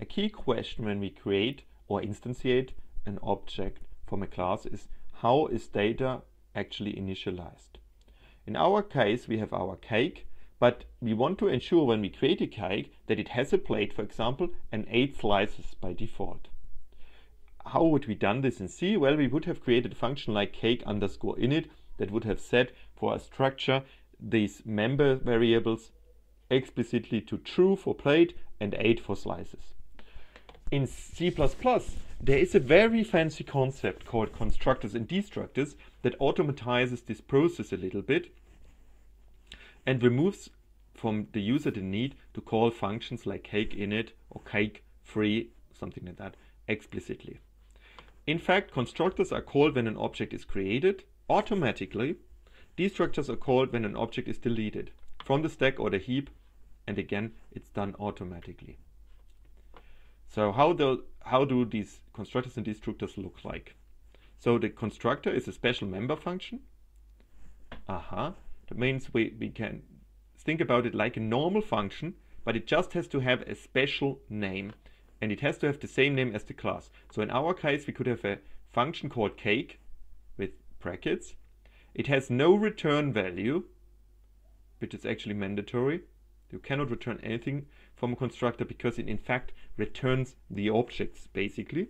A key question when we create or instantiate an object from a class is how is data actually initialized? In our case, we have our cake, but we want to ensure when we create a cake that it has a plate, for example, and eight slices by default. How would we done this in C? Well, we would have created a function like cake underscore init that would have set for a structure these member variables explicitly to true for plate and 8 for slices. In C++, there is a very fancy concept called constructors and destructors that automatizes this process a little bit and removes from the user the need to call functions like cake init or cake free, something like that, explicitly. In fact, constructors are called when an object is created automatically. Destructors are called when an object is deleted from the stack or the heap and again it's done automatically. So how do, how do these constructors and destructors look like? So the constructor is a special member function. Aha. Uh -huh. That means we, we can think about it like a normal function, but it just has to have a special name. And it has to have the same name as the class. So in our case, we could have a function called cake with brackets. It has no return value, which is actually mandatory. You cannot return anything from a constructor because it in fact returns the objects basically.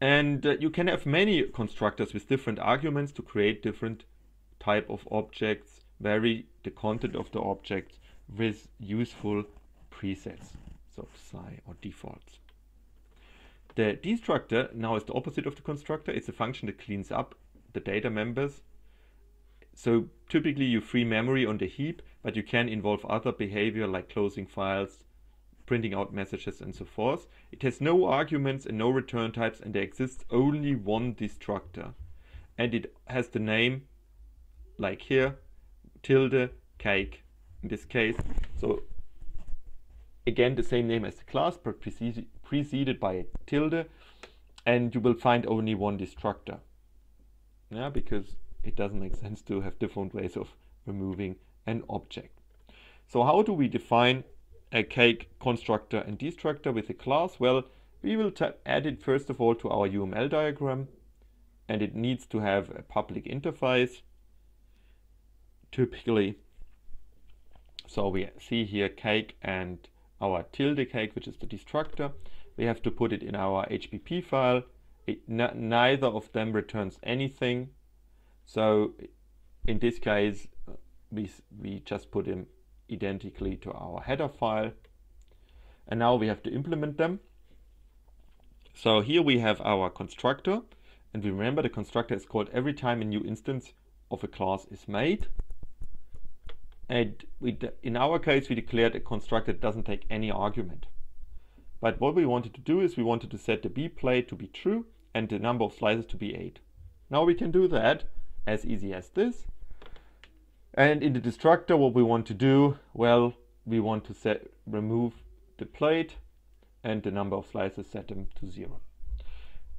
And uh, you can have many constructors with different arguments to create different type of objects, vary the content of the objects with useful presets, so psi or defaults. The destructor now is the opposite of the constructor. It's a function that cleans up the data members so typically you free memory on the heap, but you can involve other behavior like closing files, printing out messages and so forth. It has no arguments and no return types and there exists only one destructor. And it has the name, like here, tilde cake in this case. So again the same name as the class but preceded, preceded by a tilde and you will find only one destructor. Yeah, because it doesn't make sense to have different ways of removing an object. So how do we define a cake constructor and destructor with a class? Well, we will add it first of all to our UML diagram and it needs to have a public interface typically. So we see here cake and our tilde cake, which is the destructor. We have to put it in our HPP file. It, neither of them returns anything so in this case, we, we just put them identically to our header file. And now we have to implement them. So here we have our constructor. And we remember the constructor is called every time a new instance of a class is made. And we, in our case, we declared a constructor that doesn't take any argument. But what we wanted to do is we wanted to set the B plate to be true and the number of slices to be 8. Now we can do that as easy as this. And in the destructor, what we want to do, well, we want to set remove the plate and the number of slices set them to zero.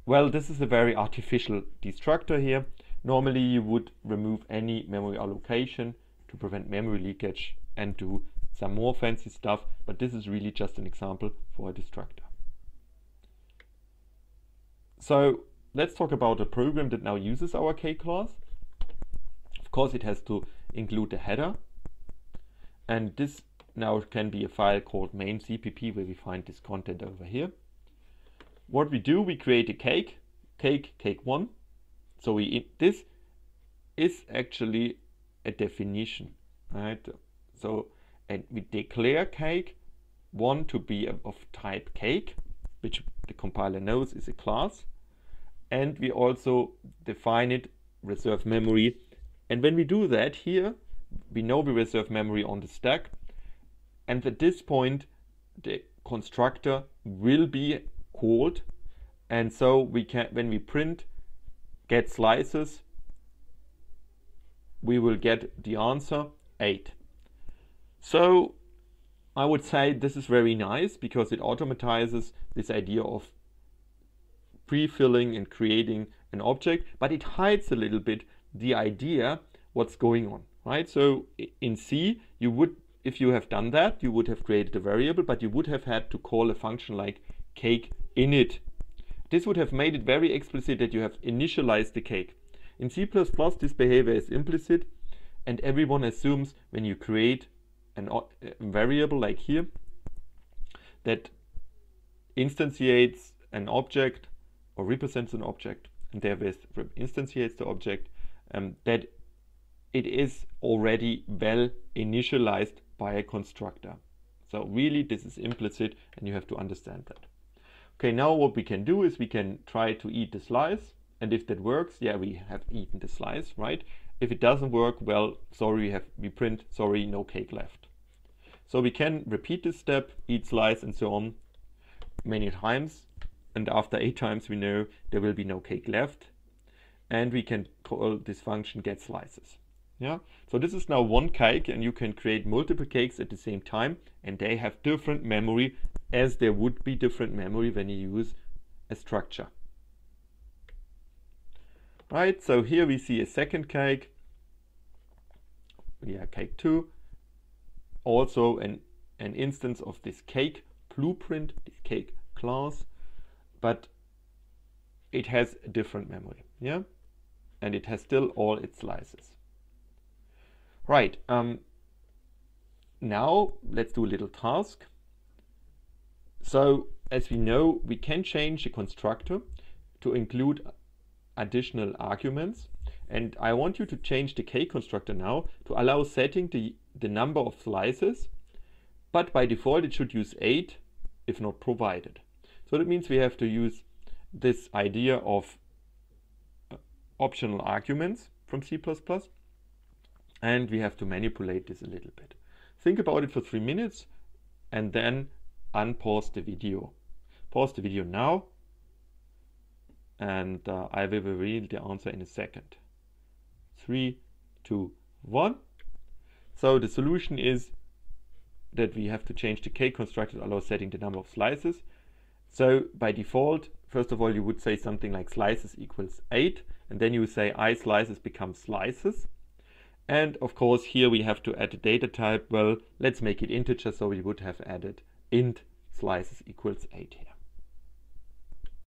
Well, this is a very artificial destructor here. Normally you would remove any memory allocation to prevent memory leakage and do some more fancy stuff, but this is really just an example for a destructor. So let's talk about a program that now uses our cake class. Of course, it has to include the header. And this now can be a file called main CPP where we find this content over here. What we do, we create a cake, cake, cake one. So we this is actually a definition, right? So and we declare cake one to be of type cake, which the compiler knows is a class. And we also define it, reserve memory and when we do that here, we know we reserve memory on the stack. And at this point, the constructor will be called. And so we can, when we print get slices, we will get the answer 8. So I would say this is very nice because it automatizes this idea of pre-filling and creating an object, but it hides a little bit the idea what's going on, right? So in C, you would if you have done that, you would have created a variable, but you would have had to call a function like cake init. This would have made it very explicit that you have initialized the cake. In C++, this behavior is implicit, and everyone assumes when you create an a variable like here, that instantiates an object or represents an object, and therewith instantiates the object, um, that it is already well initialized by a constructor. So really this is implicit and you have to understand that. Okay, now what we can do is we can try to eat the slice and if that works, yeah, we have eaten the slice, right? If it doesn't work, well, sorry, we have we print, sorry, no cake left. So we can repeat this step, eat slice and so on many times. And after eight times, we know there will be no cake left. And we can call this function get slices. Yeah, so this is now one cake and you can create multiple cakes at the same time and they have different memory as there would be different memory when you use a structure. Right, so here we see a second cake. Yeah, cake 2. Also an, an instance of this cake blueprint, this cake class, but it has a different memory. Yeah, and it has still all its slices. Right, um, now let's do a little task. So as we know, we can change the constructor to include additional arguments. And I want you to change the cake constructor now to allow setting the, the number of slices. But by default, it should use 8 if not provided. So that means we have to use this idea of optional arguments from C++ and we have to manipulate this a little bit. Think about it for three minutes and then unpause the video. Pause the video now and uh, I will reveal the answer in a second. Three, two, one. So the solution is that we have to change the cake constructor to allow setting the number of slices. So by default, first of all, you would say something like slices equals 8, and then you say i slices become slices. And of course, here we have to add a data type. Well, let's make it integer, so we would have added int slices equals 8 here.